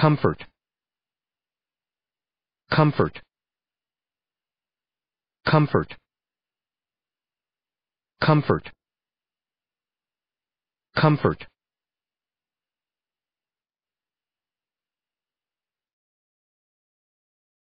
comfort. Comfort. Comfort. Comfort. Comfort.